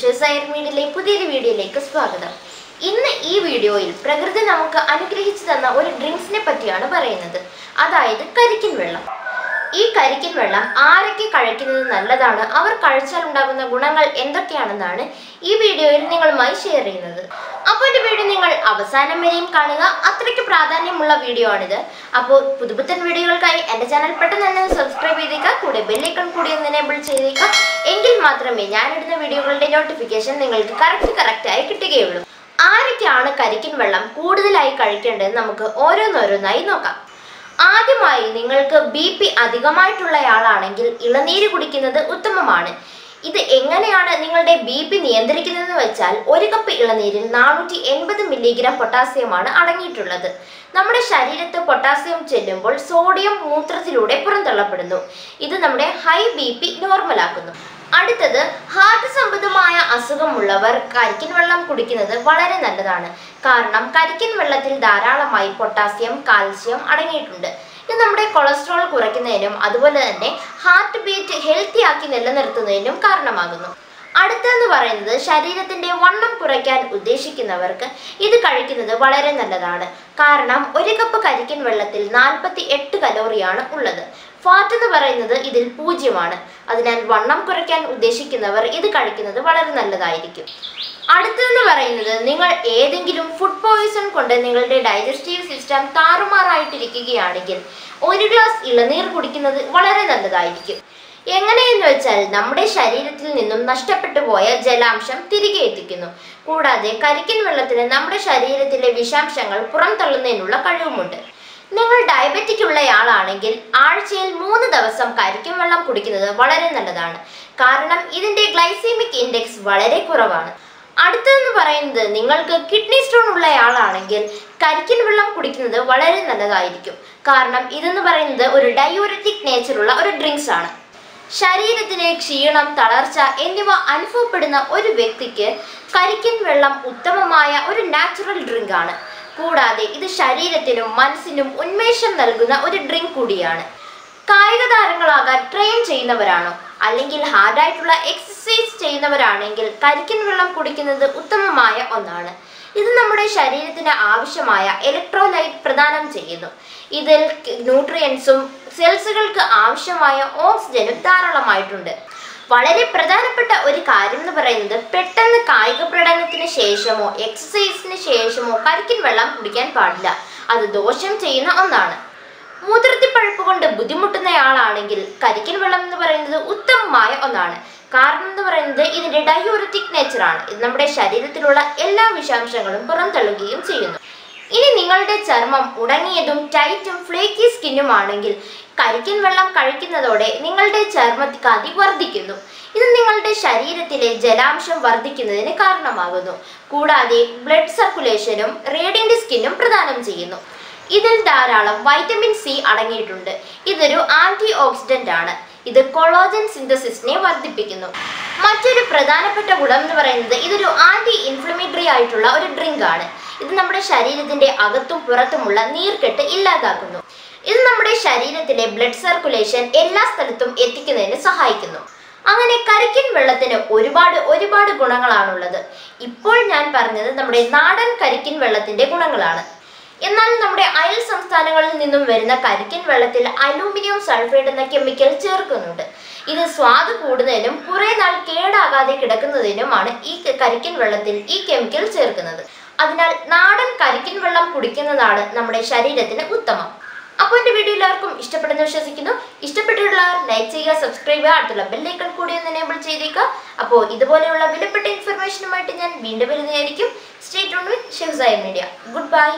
ഷെസൈർ മീഡിയയിലെ പുതിയൊരു വീഡിയോയിലേക്ക് സ്വാഗതം. ഇന്ന് ഈ വീഡിയോയിൽ പ്രകൃതി നമുക്ക് അനുഗ്രഹിച്ചു തന്ന ഒരു ഡ്രിങ്ക്സിനെ പറ്റിയാണ് പറയുന്നത്. അതായത് കരിക്കിൻ വെള്ളം. ഈ കരിക്കിൻ വെള്ളം ആരൊക്കെ കഴിക്കുന്നത് നല്ലതാണ്? അവർ കഴിച്ചാൽ ഉണ്ടാകുന്ന ഗുണങ്ങൾ എന്തൊക്കെയാണെന്നാണ് ഈ വീഡിയോയിൽ നിങ്ങളുമായി ഷെയർ ചെയ്യുന്നത്. അപ്പോൾ എന്റെ വീഡിയോ നിങ്ങൾ അവസാനം വരെയും കാണുക. അത്രയ്ക്ക് പ്രാധാന്യമുള്ള വീഡിയോ ആണിത്. അപ്പോൾ പുതുപുത്തൻ വീഡിയോകൾക്കായി എന്റെ ചാനൽ പെട്ടെന്ന് തന്നെ സബ്സ്ക്രൈബ് ചെയ്തേക്കുക. കൂടെ ബെല്ലൈക്കൺ കൂടി ഒന്ന് എനേബിൾ ചെയ്തേക്കുക. എങ്കിൽ മാത്രമേ ഞാനിടുന്ന വീഡിയോകളുടെ നോട്ടിഫിക്കേഷൻ നിങ്ങൾക്ക് കറക്റ്റ് കറക്റ്റായി കിട്ടുകയുള്ളൂ. ആരൊക്കെയാണ് കരിക്കിൻ വെള്ളം കൂടുതലായി കഴിക്കേണ്ടതെന്ന് നമുക്ക് ഓരോന്നോരോന്നായി നോക്കാം. ആദ്യമായി നിങ്ങൾക്ക് ബി പി അധികമായിട്ടുള്ളയാളാണെങ്കിൽ ഇളനീര് കുടിക്കുന്നത് ഉത്തമമാണ്. ഇത് എങ്ങനെയാണ് നിങ്ങളുടെ ബി പി നിയന്ത്രിക്കുന്നതെന്ന് വെച്ചാൽ ഒരു കപ്പ് ഇളനീരിൽ നാനൂറ്റി എൺപത് മില്ലിഗ്രാം പൊട്ടാസ്യമാണ് അടങ്ങിയിട്ടുള്ളത്. നമ്മുടെ ശരീരത്ത് പൊട്ടാസ്യം ചെല്ലുമ്പോൾ സോഡിയം മൂത്രത്തിലൂടെ പുറന്തള്ളപ്പെടുന്നു. ഇത് നമ്മുടെ ഹൈ ബി പി നോർമലാക്കുന്നു അടുത്തത് ഹാർട്ട് സംബന്ധമായ അസുഖമുള്ളവർ കരിക്കിൻ വെള്ളം കുടിക്കുന്നത് വളരെ നല്ലതാണ്. കാരണം കരിക്കിൻ വെള്ളത്തിൽ ധാരാളമായി പൊട്ടാസ്യം കാൽസ്യം അടങ്ങിയിട്ടുണ്ട്. ഇത് നമ്മുടെ കൊളസ്ട്രോൾ കുറയ്ക്കുന്നതിനും അതുപോലെ തന്നെ ഹാർട്ട് ബീറ്റ് ഹെൽത്തി ആക്കി നിലനിർത്തുന്നതിനും കാരണമാകുന്നു. അടുത്തെന്ന് പറയുന്നത് ശരീരത്തിന്റെ വണ്ണം കുറയ്ക്കാൻ ഉദ്ദേശിക്കുന്നവർക്ക് ഇത് കഴിക്കുന്നത് വളരെ നല്ലതാണ്. കാരണം ഒരു കപ്പ് കരിക്കിൻ വെള്ളത്തിൽ നാൽപ്പത്തി എട്ട് കലോറിയാണ് ഉള്ളത്. ഫാറ്റ് എന്ന് പറയുന്നത് ഇതിൽ പൂജ്യമാണ്. അതിനാൽ വണ്ണം കുറയ്ക്കാൻ ഉദ്ദേശിക്കുന്നവർ ഇത് കഴിക്കുന്നത് വളരെ നല്ലതായിരിക്കും. അടുത്തെന്ന് പറയുന്നത് നിങ്ങൾ ഏതെങ്കിലും ഫുഡ് പോയിസൺ കൊണ്ട് നിങ്ങളുടെ ഡൈജസ്റ്റീവ് സിസ്റ്റം താറുമാറായിട്ടിരിക്കുകയാണെങ്കിൽ ഒരു ഗ്ലാസ് ഇളനീർ കുടിക്കുന്നത് വളരെ നല്ലതായിരിക്കും. എങ്ങനെയെന്ന് വെച്ചാൽ നമ്മുടെ ശരീരത്തിൽ നിന്നും നഷ്ടപ്പെട്ടു പോയ ജലാംശം തിരികെ എത്തിക്കുന്നു. കൂടാതെ കരിക്കിൻ വെള്ളത്തിന് നമ്മുടെ ശരീരത്തിലെ വിഷാംശങ്ങൾ പുറംതള്ളുന്നതിനുള്ള കഴിവുമുണ്ട്. നിങ്ങൾ ഡയബറ്റിക് ഉള്ളയാളാണെങ്കിൽ ആഴ്ചയിൽ മൂന്ന് ദിവസം കരിക്കും വെള്ളം കുടിക്കുന്നത് വളരെ നല്ലതാണ്. കാരണം ഇതിന്റെ ഗ്ലൈസീമിക് ഇൻഡെക്സ് വളരെ കുറവാണ്. അടുത്തതെന്ന് പറയുന്നത് നിങ്ങൾക്ക് കിഡ്നി സ്റ്റോൺ ഉള്ളയാളാണെങ്കിൽ കരിക്കിൻ വെള്ളം കുടിക്കുന്നത് വളരെ നല്ലതായിരിക്കും. കാരണം ഇതെന്ന് പറയുന്നത് ഒരു ഡയൂററ്റിക് നേച്ചറുള്ള ഒരു ഡ്രിങ്ക്സ് ആണ്. ശരീരത്തിന് ക്ഷീണം തളർച്ച എന്നിവ അനുഭവപ്പെടുന്ന ഒരു വ്യക്തിക്ക് കരിക്കിൻ വെള്ളം ഉത്തമമായ ഒരു നാച്ചുറൽ ഡ്രിങ്ക് ആണ്. കൂടാതെ ഇത് ശരീരത്തിനും മനസ്സിനും ഉന്മേഷം നൽകുന്ന ഒരു ഡ്രിങ്ക് കൂടിയാണ്. കായിക താരങ്ങളാകാൻ ട്രെയിൻ ചെയ്യുന്നവരാണോ? അല്ലെങ്കിൽ ഹാർഡായിട്ടുള്ള എക്സസൈസ് ചെയ്യുന്നവരാണെങ്കിൽ കരിക്കൻ വെള്ളം കുടിക്കുന്നത് ഉത്തമമായ ഒന്നാണ്. ഇത് നമ്മുടെ ശരീരത്തിന് ആവശ്യമായ ഇലക്ട്രോലൈറ്റ് പ്രദാനം ചെയ്യുന്നു. ഇതിൽ ന്യൂട്രിയൻസും സെൽസുകൾക്ക് ആവശ്യമായ ഓക്സിജനും ധാരാളമായിട്ടുണ്ട്. വളരെ പ്രധാനപ്പെട്ട ഒരു കാര്യം എന്ന് പറയുന്നത് പെട്ടെന്ന് കായിക പ്രകടനത്തിന് ശേഷമോ എക്സസൈസിന് ശേഷമോ കരിക്കിൻ വെള്ളം കുടിക്കാൻ പാടില്ല. അത് ദോഷം ചെയ്യുന്ന ഒന്നാണ്. മൂത്രത്തിപ്പഴുപ്പ് കൊണ്ട് ബുദ്ധിമുട്ടുന്നയാളാണെങ്കിൽ കരിക്കൻ വെള്ളം എന്ന് പറയുന്നത് ഉത്തമമായ ഒന്നാണ്. കാരണം എന്ന് പറയുന്നത് ഇതിന്റെ ഡയൂററ്റിക് നേച്ചറാണ് ഇത് നമ്മുടെ ശരീരത്തിലുള്ള എല്ലാ വിഷാംശങ്ങളും പുറന്തള്ളുകയും ചെയ്യുന്നു. ഇനി നിങ്ങളുടെ ചർമ്മം ഉടങ്ങിയതും ടൈറ്റും ഫ്ലേക്കി സ്കിന്നും ആണെങ്കിൽ കരിക്കൻ വെള്ളം കഴിക്കുന്നതോടെ നിങ്ങളുടെ ചർമ്മക്കാതി വർദ്ധിക്കുന്നു. ഇത് നിങ്ങളുടെ ശരീരത്തിലെ ജലാംശം വർദ്ധിക്കുന്നതിന് കാരണമാകുന്നു. കൂടാതെ ബ്ലഡ് സർക്കുലേഷനും റേഡിയന്റ് സ്കിന്നും പ്രദാനം ചെയ്യുന്നു. ഇതിൽ ധാരാളം വൈറ്റമിൻ സി അടങ്ങിയിട്ടുണ്ട്. ഇതൊരു ആന്റി ഓക്സിഡന്റ് ആണ്. ഇത് കൊളോജൻ സിന്തസിസിനെ വർദ്ധിപ്പിക്കുന്നു. മറ്റൊരു പ്രധാനപ്പെട്ട ഗുണം എന്ന് പറയുന്നത് ഇതൊരു ആന്റി ഇൻഫ്ലമേറ്ററി ആയിട്ടുള്ള ഒരു ഡ്രിങ്ക് ആണ്. ഇത് നമ്മുടെ ശരീരത്തിന്റെ അകത്തും പുറത്തുമുള്ള നീർക്കെട്ട് ഇല്ലാതാക്കുന്നു. ഇത് നമ്മുടെ ശരീരത്തിലെ ബ്ലഡ് സർക്കുലേഷൻ എല്ലാ സ്ഥലത്തും എത്തിക്കുന്നതിന് സഹായിക്കുന്നു. അങ്ങനെ കരിക്കിൻ വെള്ളത്തിന് ഒരുപാട് ഒരുപാട് ഗുണങ്ങളാണുള്ളത്. ഇപ്പോൾ ഞാൻ പറഞ്ഞത് നമ്മുടെ നാടൻ കരിക്കിൻ വെള്ളത്തിന്റെ ഗുണങ്ങളാണ്. എന്നാൽ നമ്മുടെ അയൽ സംസ്ഥാനങ്ങളിൽ നിന്നും വരുന്ന കരിക്കിൻ വെള്ളത്തിൽ അലൂമിനിയം സൾഫേറ്റ് എന്ന കെമിക്കൽ ചേർക്കുന്നുണ്ട്. ഇത് സ്വാദ് കൂടുന്നതിനും കുറെ നാൾ കേടാകാതെ കിടക്കുന്നതിനുമാണ് ഈ കരിക്കിൻ വെള്ളത്തിൽ ഈ കെമിക്കൽ ചേർക്കുന്നത്. അതിനാൽ നാടൻ കരിക്കിൻ വെള്ളം കുടിക്കുന്നതാണ് നമ്മുടെ ശരീരത്തിന് ഉത്തമം. അപ്പോൾ എന്റെ വീഡിയോ എല്ലാവർക്കും ഇഷ്ടപ്പെടുന്നു വിശ്വസിക്കുന്നു. ഇഷ്ടപ്പെട്ടിട്ടുള്ളവർ ലൈക്ക് ചെയ്യുക സബ്സ്ക്രൈബ് ചെയ്യുക അടുത്തുള്ള ബെല്ലൈക്കൺ കൂടി ഒന്ന് എനേബിൾ ചെയ്തേക്കുക. അപ്പോൾ ഇതുപോലെയുള്ള വിലപ്പെട്ട ഇൻഫർമേഷനുമായിട്ട് ഞാൻ വീണ്ടും വരുന്നതായിരിക്കും. Stay tuned with Shehzaya media good bye